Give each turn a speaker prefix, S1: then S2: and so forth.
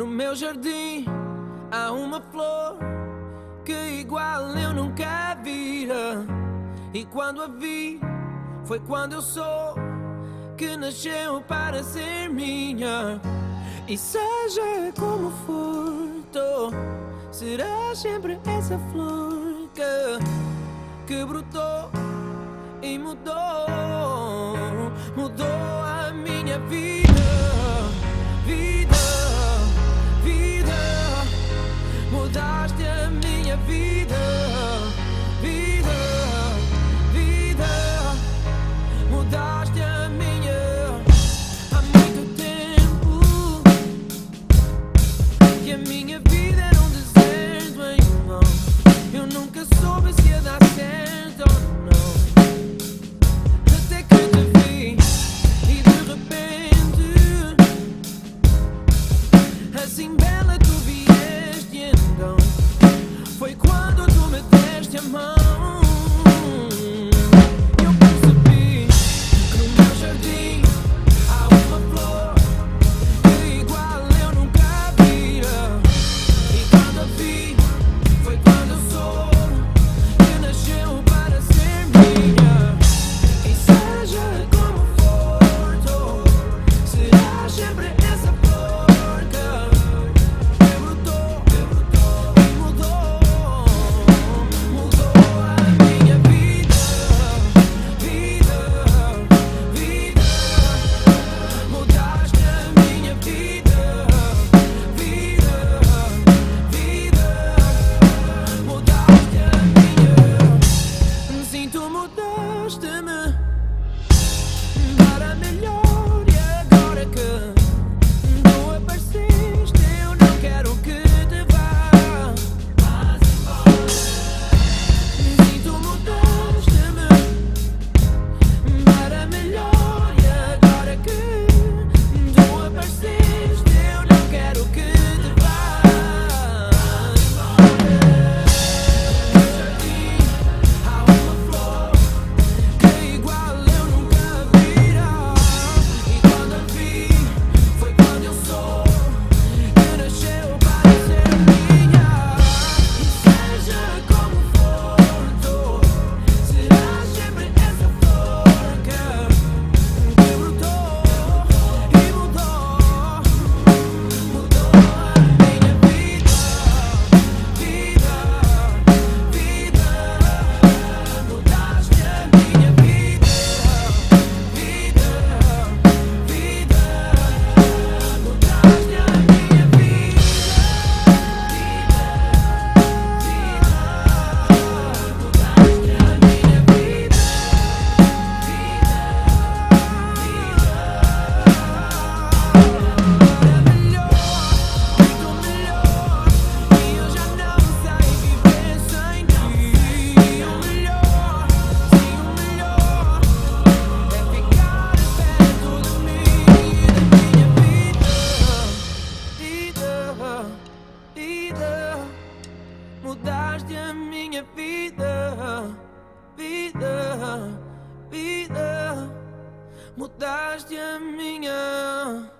S1: No meu jardim há uma flor que igual eu nunca vira. E quando a vi, foi quando eu sou que nasceu para ser minha. E seja como for, tô, será sempre essa flor que, que brotou e mudou, mudou a minha vida. Que a minha vida era um deserto em vão. Eu nunca soube se ia dar certo ou não. Até que te vi e de repente, assim bela tu vieste então. Foi quando tu me deste a mão. Mudaste-me para melhor vida. Mudaste a minha vida, vida, vida. Mudaste a minha.